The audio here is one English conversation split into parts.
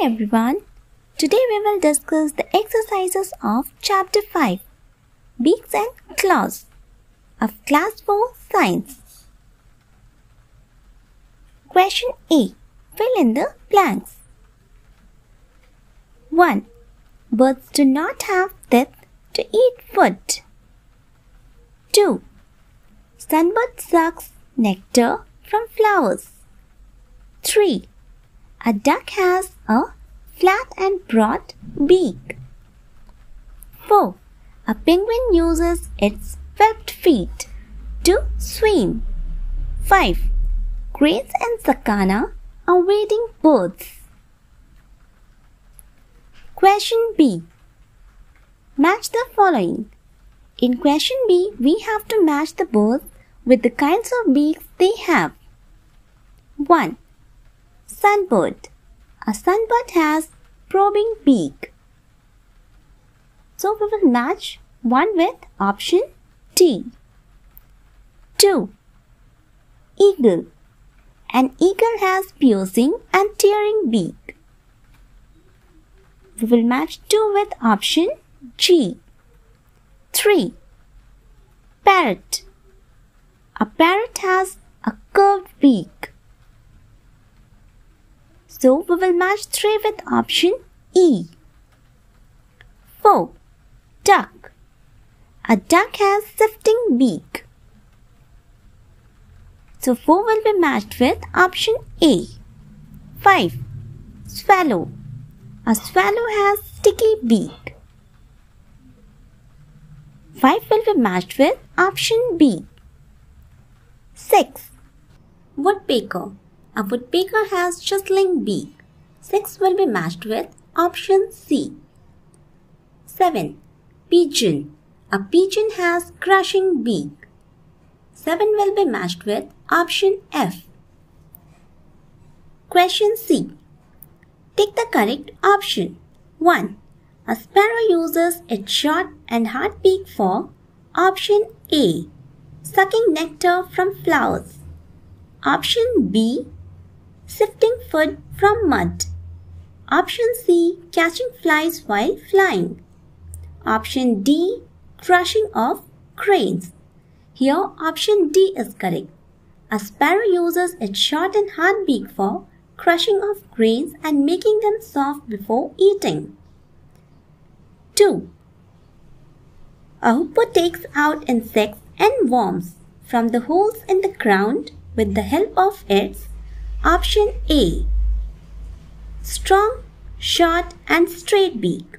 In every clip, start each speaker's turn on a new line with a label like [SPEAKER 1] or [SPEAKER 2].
[SPEAKER 1] everyone. Today we will discuss the exercises of Chapter 5 Beaks and Claws of Class 4 Science. Question A Fill in the blanks. 1. Birds do not have teeth to eat food. 2. Sunbird sucks nectar from flowers. 3. A duck has a flat and broad beak. 4. A penguin uses its webbed feet to swim. 5. Cranes and jacana are wading birds. Question B. Match the following. In question B, we have to match the birds with the kinds of beaks they have. 1. Sunbird. A sunbird has probing beak. So we will match one with option D. 2. Eagle. An eagle has piercing and tearing beak. We will match 2 with option G. 3. Parrot. A parrot has a curved beak. So we will match 3 with option E. 4. Duck. A duck has shifting beak. So 4 will be matched with option A. 5. Swallow. A swallow has sticky beak. 5 will be matched with option B. 6. Woodpecker. A woodpecker has chisling beak. 6 will be matched with option C. 7. Pigeon. A pigeon has crushing beak. 7 will be matched with option F. Question C. Take the correct option. 1. A sparrow uses its short and hard beak for option A. Sucking nectar from flowers. Option B sifting food from mud. Option C. Catching flies while flying. Option D. Crushing of cranes. Here option D is correct. A sparrow uses its short and hard beak for crushing of grains and making them soft before eating. 2. A hoopoe takes out insects and worms from the holes in the ground with the help of its Option A Strong, short and straight beak.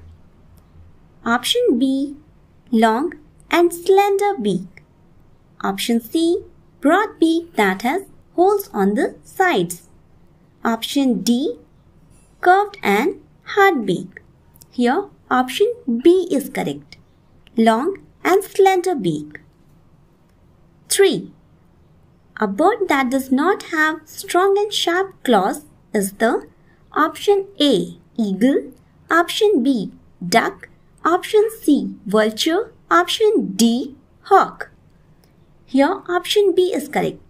[SPEAKER 1] Option B Long and slender beak. Option C Broad beak that has holes on the sides. Option D Curved and hard beak. Here option B is correct. Long and slender beak. 3. A bird that does not have strong and sharp claws is the option A. Eagle, option B. Duck, option C. Vulture, option D. Hawk. Here option B is correct.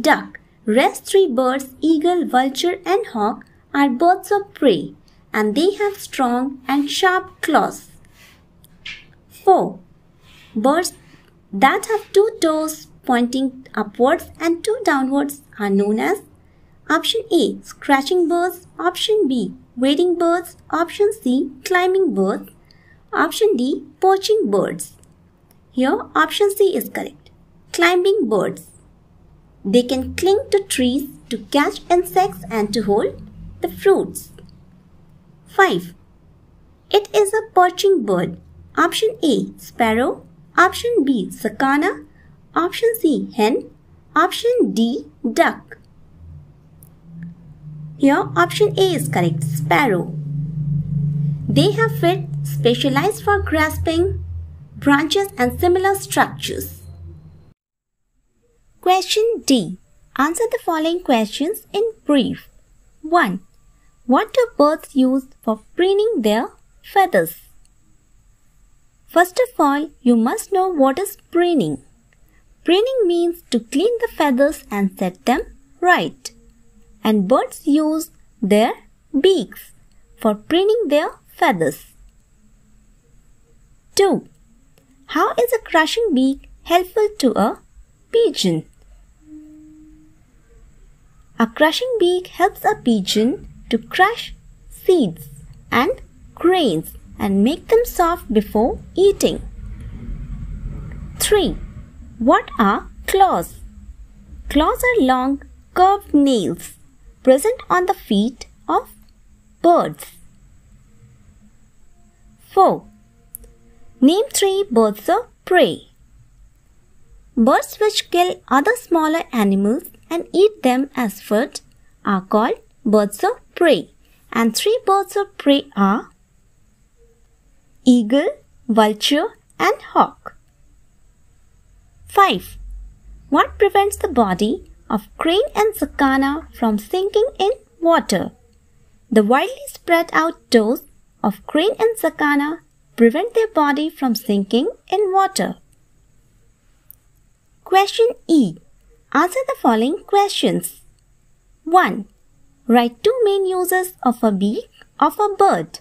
[SPEAKER 1] Duck. Rest three birds, eagle, vulture and hawk are birds of prey and they have strong and sharp claws. 4. Birds that have two toes pointing upwards and two downwards are known as option A scratching birds, option B wading birds, option C climbing birds, option D poaching birds. Here option C is correct. Climbing birds. They can cling to trees to catch insects and to hold the fruits. 5. It is a perching bird. Option A sparrow, option B jacana, Option C hen. Option D duck. Here option A is correct sparrow. They have feet specialized for grasping branches and similar structures. Question D. Answer the following questions in brief. 1. What do birds use for preening their feathers? First of all, you must know what is preening. Preening means to clean the feathers and set them right. And birds use their beaks for preening their feathers. 2. How is a crushing beak helpful to a pigeon? A crushing beak helps a pigeon to crush seeds and grains and make them soft before eating. 3. What are claws? Claws are long, curved nails present on the feet of birds. 4. Name three birds of prey. Birds which kill other smaller animals and eat them as food are called birds of prey. And three birds of prey are eagle, vulture, and hawk. 5. What prevents the body of crane and jacana from sinking in water? The widely spread out toes of crane and jacana prevent their body from sinking in water. Question E. Answer the following questions. 1. Write two main uses of a beak of a bird.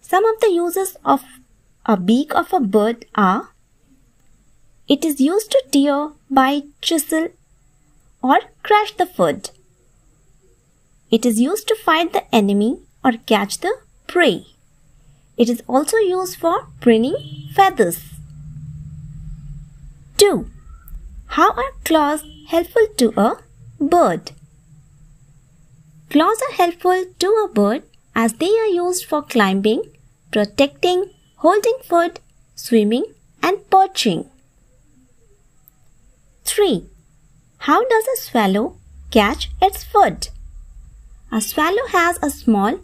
[SPEAKER 1] Some of the uses of a beak of a bird are it is used to tear, bite, chisel, or crush the food. It is used to fight the enemy or catch the prey. It is also used for preening feathers. 2. How are claws helpful to a bird? Claws are helpful to a bird as they are used for climbing, protecting, holding food, swimming, and perching. 3. How does a swallow catch its food? A swallow has a small,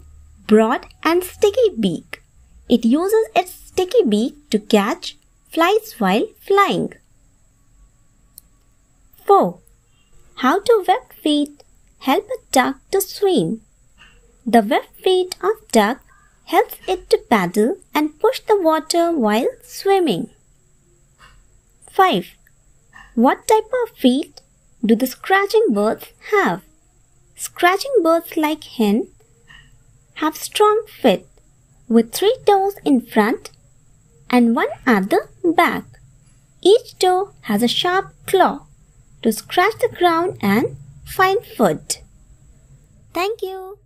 [SPEAKER 1] broad, and sticky beak. It uses its sticky beak to catch flies while flying. 4. How do webbed feet help a duck to swim? The webbed feet of duck helps it to paddle and push the water while swimming. 5. What type of feet do the scratching birds have? Scratching birds like hen have strong feet with three toes in front and one at the back. Each toe has a sharp claw to scratch the ground and find food. Thank you.